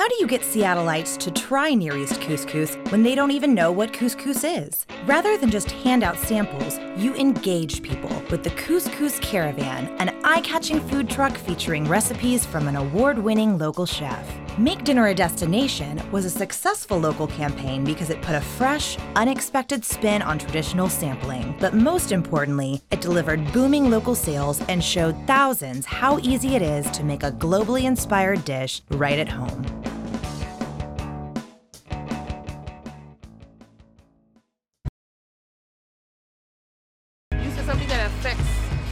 How do you get Seattleites to try Near East couscous when they don't even know what couscous is? Rather than just hand out samples, you engage people with the Couscous Caravan, an eye catching food truck featuring recipes from an award winning local chef. Make Dinner a Destination was a successful local campaign because it put a fresh, unexpected spin on traditional sampling. But most importantly, it delivered booming local sales and showed thousands how easy it is to make a globally inspired dish right at home. Something that affects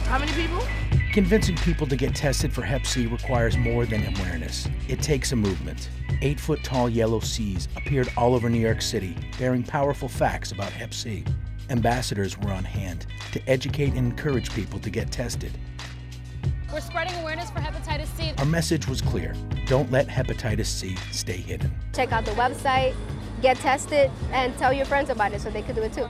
how many people? Convincing people to get tested for Hep C requires more than awareness. It takes a movement. Eight foot tall yellow Cs appeared all over New York City, bearing powerful facts about Hep C. Ambassadors were on hand to educate and encourage people to get tested. We're spreading awareness for hepatitis C. Our message was clear don't let hepatitis C stay hidden. Check out the website, get tested, and tell your friends about it so they can do it too.